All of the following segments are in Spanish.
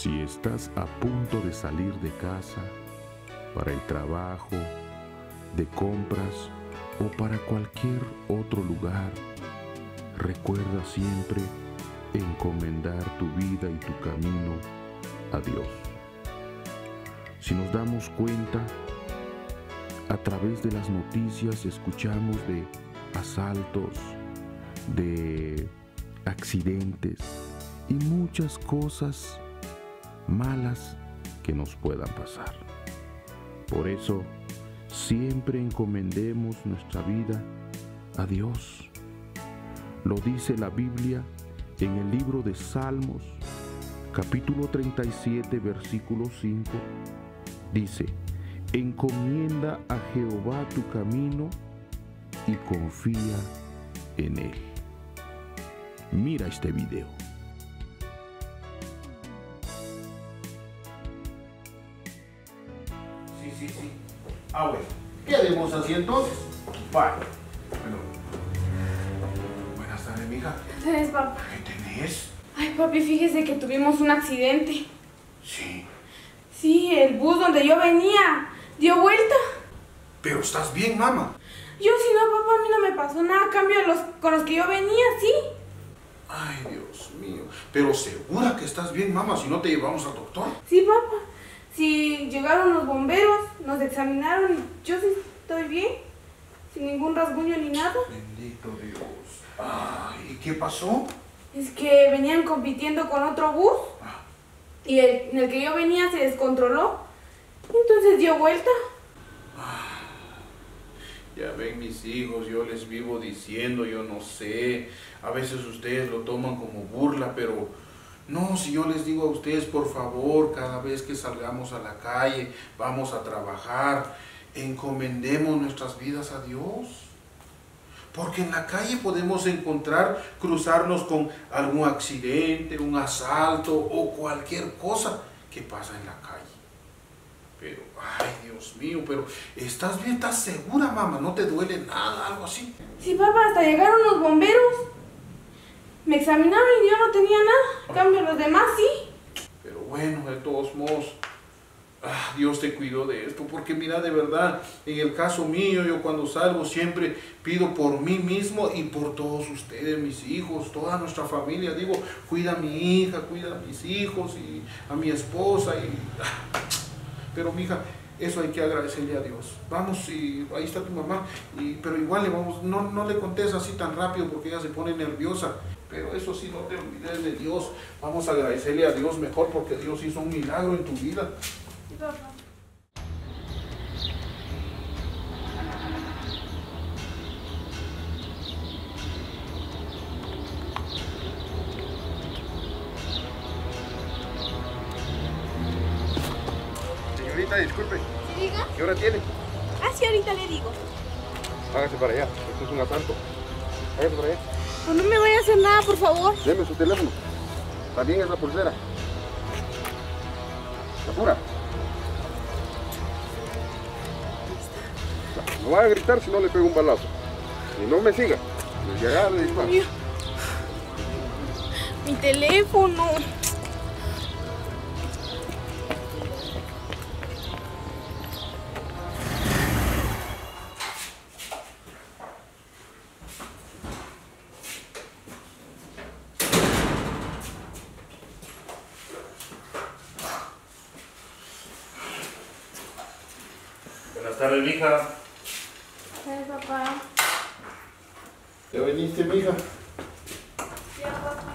Si estás a punto de salir de casa para el trabajo, de compras o para cualquier otro lugar, recuerda siempre encomendar tu vida y tu camino a Dios. Si nos damos cuenta, a través de las noticias escuchamos de asaltos, de accidentes y muchas cosas malas que nos puedan pasar. Por eso, siempre encomendemos nuestra vida a Dios. Lo dice la Biblia en el libro de Salmos, capítulo 37, versículo 5. Dice, encomienda a Jehová tu camino y confía en él. Mira este video. Quedemos así entonces. Vale. Bueno. Buenas tardes, mija. ¿Sabes, papá? ¿Qué tenés? Ay, papi, fíjese que tuvimos un accidente. Sí. Sí, el bus donde yo venía dio vuelta. Pero estás bien, mamá. Yo, si no, papá, a mí no me pasó nada. A cambio, los, con los que yo venía, sí. Ay, Dios mío. Pero segura que estás bien, mamá, si no te llevamos al doctor. Sí, papá. Si llegaron los bomberos, nos examinaron y yo sí estoy bien. Sin ningún rasguño ni nada. Bendito Dios. Ay, ¿y qué pasó? Es que venían compitiendo con otro bus. Ah, Y el, en el que yo venía se descontroló. Entonces dio vuelta. Ya ven mis hijos, yo les vivo diciendo, yo no sé, a veces ustedes lo toman como burla, pero no, si yo les digo a ustedes, por favor, cada vez que salgamos a la calle, vamos a trabajar, encomendemos nuestras vidas a Dios. Porque en la calle podemos encontrar, cruzarnos con algún accidente, un asalto o cualquier cosa que pasa en la calle. Pero, ay Dios mío, pero ¿estás bien? ¿Estás segura, mamá? ¿No te duele nada? Algo así. Sí, papá, hasta llegaron los bomberos. Me examinaron y yo no tenía nada. En cambio, los demás sí. Pero bueno, de todos modos, ah, Dios te cuidó de esto. Porque mira, de verdad, en el caso mío, yo cuando salgo siempre pido por mí mismo y por todos ustedes, mis hijos, toda nuestra familia. Digo, cuida a mi hija, cuida a mis hijos y a mi esposa. Ah, pero mija, eso hay que agradecerle a Dios. Vamos, y ahí está tu mamá, y, pero igual le vamos, no, no le contes así tan rápido porque ella se pone nerviosa. Pero eso sí, no te olvides de Dios. Vamos a agradecerle a Dios mejor porque Dios hizo un milagro en tu vida. Señorita, disculpe, ¿Sí, diga? ¿qué hora tiene? Ah, sí, ahorita le digo. Hágase para allá, esto es un asalto. Hágase para allá. Pues no me vaya a hacer nada, por favor. Deme su teléfono. También es la pulsera. Apura. No va a gritar si no le pego un balazo. Y no me siga. Desde allá le disparo. Mi teléfono. Buenas tardes, mija. Ay, papá. ¿Ya veniste, mija? Ya, papi.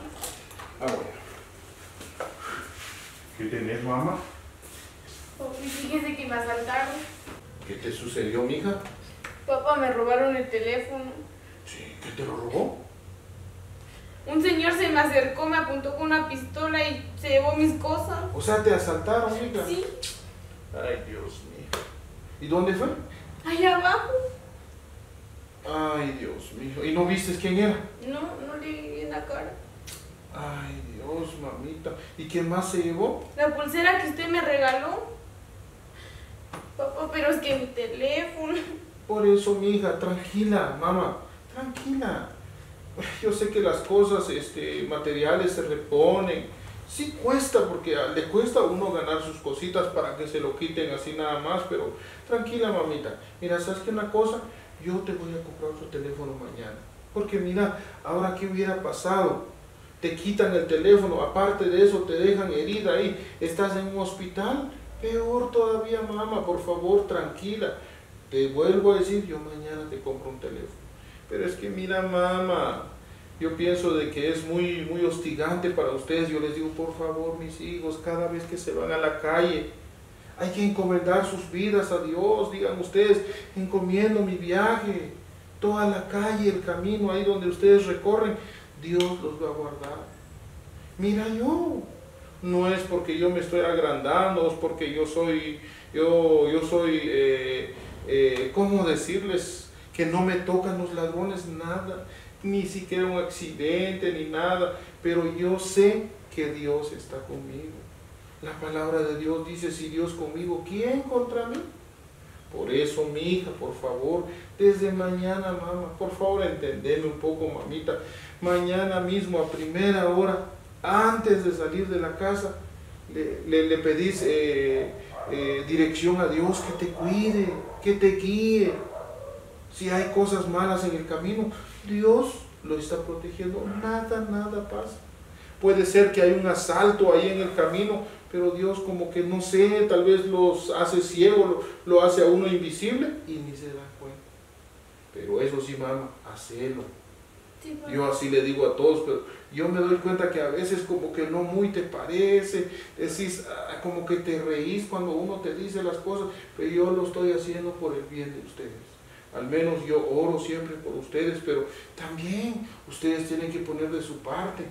Ah, bueno. ¿Qué tenés, mamá? Papi, fíjese que me asaltaron. ¿Qué te sucedió, mija? Papá, me robaron el teléfono. Sí, ¿qué te lo robó? Un señor se me acercó, me apuntó con una pistola y se llevó mis cosas. O sea, te asaltaron, mija. Sí, Ay, Dios mío. ¿Y dónde fue? allá abajo. Ay, Dios mío. ¿Y no viste quién era? No, no le vi en la cara. Ay, Dios, mamita. ¿Y quién más se llevó? La pulsera que usted me regaló. Papá, pero es que mi teléfono. Por eso, mija, tranquila, mamá, tranquila. Yo sé que las cosas este, materiales se reponen Sí cuesta, porque le cuesta a uno ganar sus cositas para que se lo quiten así nada más, pero tranquila mamita. Mira, ¿sabes qué una cosa? Yo te voy a comprar otro teléfono mañana. Porque mira, ahora qué hubiera pasado. Te quitan el teléfono, aparte de eso te dejan herida ahí, estás en un hospital. Peor todavía, mamá, por favor, tranquila. Te vuelvo a decir, yo mañana te compro un teléfono. Pero es que mira, mamá, yo pienso de que es muy, muy hostigante para ustedes. Yo les digo, por favor, mis hijos, cada vez que se van a la calle, hay que encomendar sus vidas a Dios. Digan ustedes, encomiendo mi viaje, toda la calle, el camino ahí donde ustedes recorren, Dios los va a guardar. Mira yo, no es porque yo me estoy agrandando, es porque yo soy, yo, yo soy, eh, eh, ¿cómo decirles? Que no me tocan los ladrones, nada, ni siquiera un accidente, ni nada, pero yo sé que Dios está conmigo. La palabra de Dios dice, si Dios conmigo, ¿quién contra mí? Por eso, mi hija, por favor, desde mañana, mamá, por favor, entendeme un poco, mamita. Mañana mismo, a primera hora, antes de salir de la casa, le, le- pedís eh, eh, dirección a Dios, que te cuide, que te guíe. Si hay cosas malas en el camino, Dios lo está protegiendo. Nada, nada pasa. Puede ser que hay un asalto ahí en el camino, pero Dios como que no sé, tal vez los hace ciego, lo, lo hace a uno invisible y ni se da cuenta. Pero eso sí, mamá, hacelo. Sí. Yo así le digo a todos, pero yo me doy cuenta que a veces como que no muy te parece, decís, ah, como que te reís cuando uno te dice las cosas, pero yo lo estoy haciendo por el bien de ustedes. Al menos yo oro siempre por ustedes, pero también ustedes tienen que poner de su parte.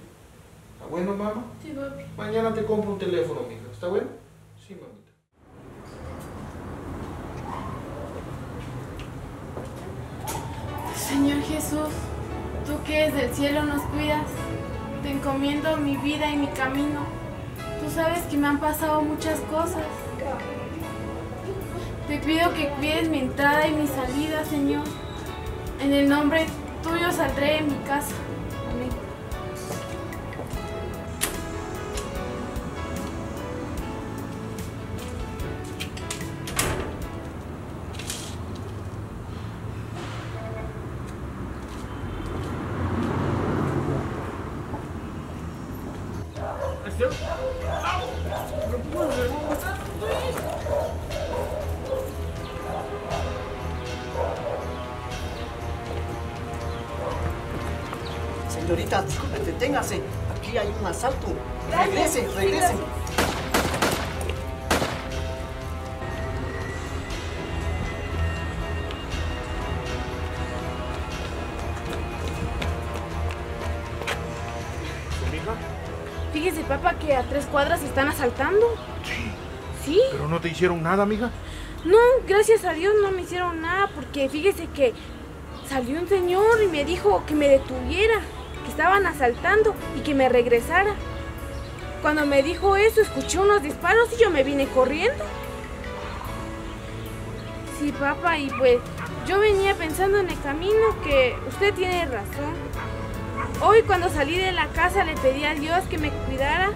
¿Está bueno, mamá? Sí, papi. Mañana te compro un teléfono, mija. ¿Está bueno? Sí, mamita. Señor Jesús, tú que desde el cielo nos cuidas, te encomiendo mi vida y mi camino. Tú sabes que me han pasado muchas cosas. Te pido que cuides mi entrada y mi salida, Señor. En el nombre tuyo saldré de mi casa. Señorita, disculpe, deténgase. Aquí hay un asalto. Regrese, regrese. Fíjese, papá, que a tres cuadras están asaltando. Sí. ¿Sí? ¿Pero no te hicieron nada, mija? No, gracias a Dios no me hicieron nada porque fíjese que salió un señor y me dijo que me detuviera, que estaban asaltando y que me regresara. Cuando me dijo eso, escuché unos disparos y yo me vine corriendo. Sí, papá, y pues yo venía pensando en el camino que usted tiene razón. Hoy cuando salí de la casa le pedí a Dios que me cuidara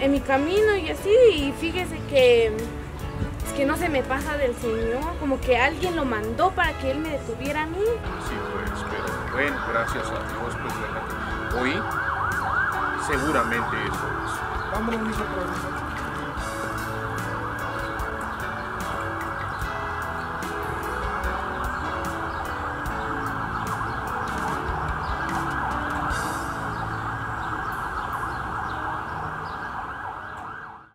en mi camino y así, y fíjese que es que no se me pasa del Señor, como que alguien lo mandó para que Él me detuviera a mí. Sí, pues, pero bueno, gracias a Dios, pues. Hoy seguramente eso es. Vámonos, ahí.